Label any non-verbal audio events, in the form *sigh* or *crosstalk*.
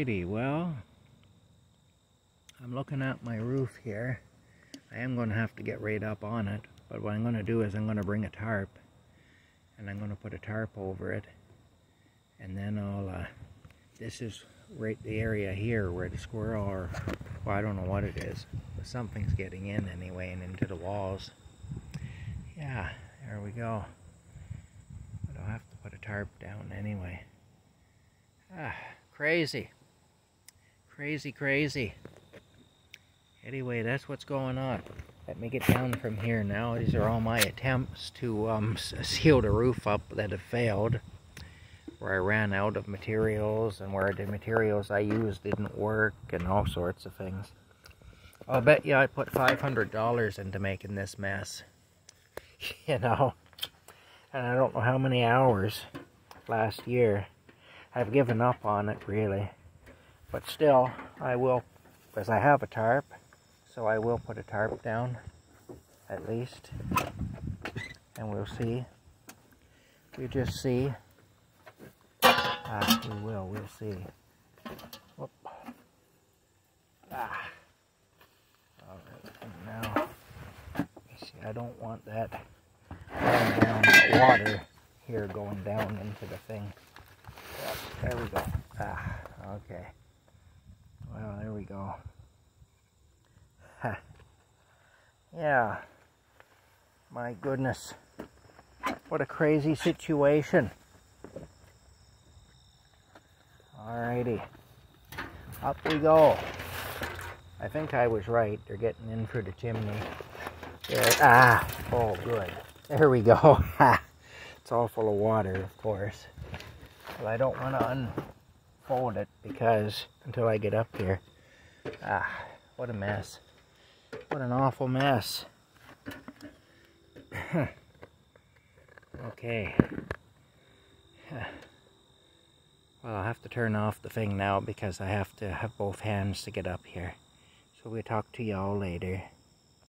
Well, I'm looking at my roof here. I am going to have to get right up on it, but what I'm going to do is I'm going to bring a tarp, and I'm going to put a tarp over it, and then I'll, uh, this is right the area here where the squirrel, or, well, I don't know what it is, but something's getting in anyway and into the walls. Yeah, there we go. But I'll have to put a tarp down anyway. Ah, crazy. Crazy, crazy. Anyway, that's what's going on. Let me get down from here now. These are all my attempts to um, *laughs* seal the roof up that have failed. Where I ran out of materials and where the materials I used didn't work and all sorts of things. I'll bet you I put $500 into making this mess. *laughs* You know. And I don't know how many hours last year. I've given up on it really. But still, I will, because I have a tarp, so I will put a tarp down, at least. And we'll see. We just see. Ah, we will, we'll see. Whoop. Ah. Alright, now, see, I don't want that down, water here going down into the thing. There we go. Ah, okay. Well, there we go. *laughs* Yeah. My goodness. What a crazy situation. Alrighty. Up we go. I think I was right. They're getting in for the chimney. There. Ah, oh good. There we go. *laughs* it's all full of water, of course. But I don't want to unfold it because until I get up here. Ah, what a mess. What an awful mess. *clears throat* okay. Well, I'll have to turn off the thing now because I have to have both hands to get up here. So we'll talk to y'all later.